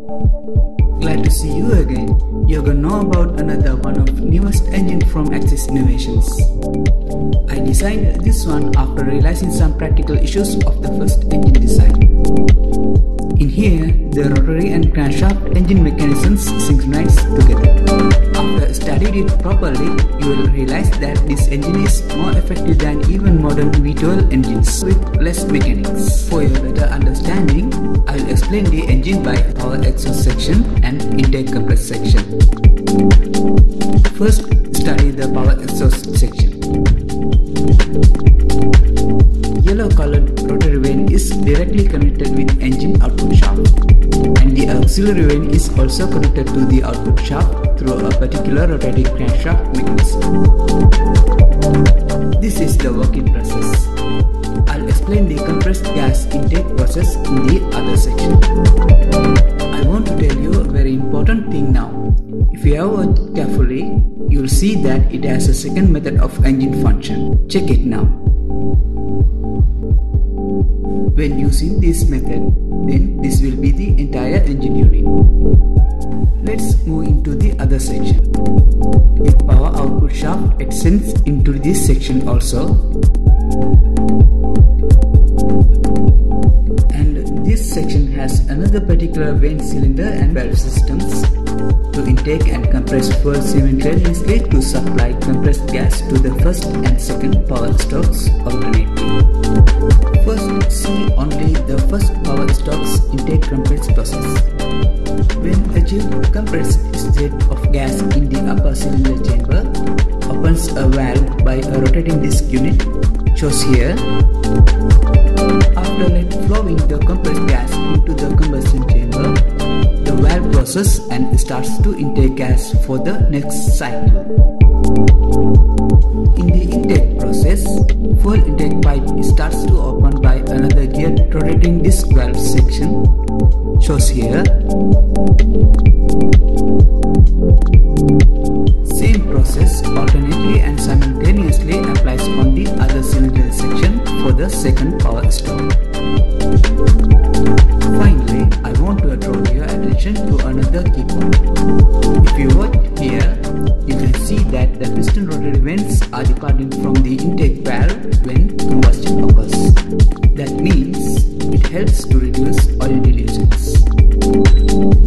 Glad to see you again. You're gonna know about another one of newest engine from Axis Innovations. I designed this one after realizing some practical issues of the first engine design. In here, the rotary and crankshaft engine mechanisms synchronize together. After studied it properly, you will realize that this engine is more effective than even modern V12 engines with less mechanics. For your better understanding, explain the engine by power exhaust section and intake compress section. First, study the power exhaust section. Yellow colored rotary vane is directly connected with engine output shaft and the auxiliary vane is also connected to the output shaft through a particular rotating crankshaft mechanism. This is the working process. Compressed gas intake process in the other section. I want to tell you a very important thing now. If you have watched carefully, you'll see that it has a second method of engine function. Check it now. When using this method, then this will be the entire engine unit. Let's move into the other section. The power output shaft extends into this section also. This section has another particular vane cylinder and valve systems to intake and compress fuel simultaneously to supply compressed gas to the first and second power strokes alternately. First, see only the first power strokes intake compress process. When achieved, compressed state of gas in the upper cylinder chamber opens a valve by a rotating disc unit, shows here. After let flowing the compressed gas into the combustion chamber, the valve closes and starts to intake gas for the next cycle. In the intake process, fuel intake pipe starts to open by another gear rotating this valve section, shows here. Second power stroke. Finally, I want to draw your attention to another key point. If you watch here, you can see that the piston rotary vanes are departing from the intake valve when combustion occurs. That means it helps to reduce oil dilutions.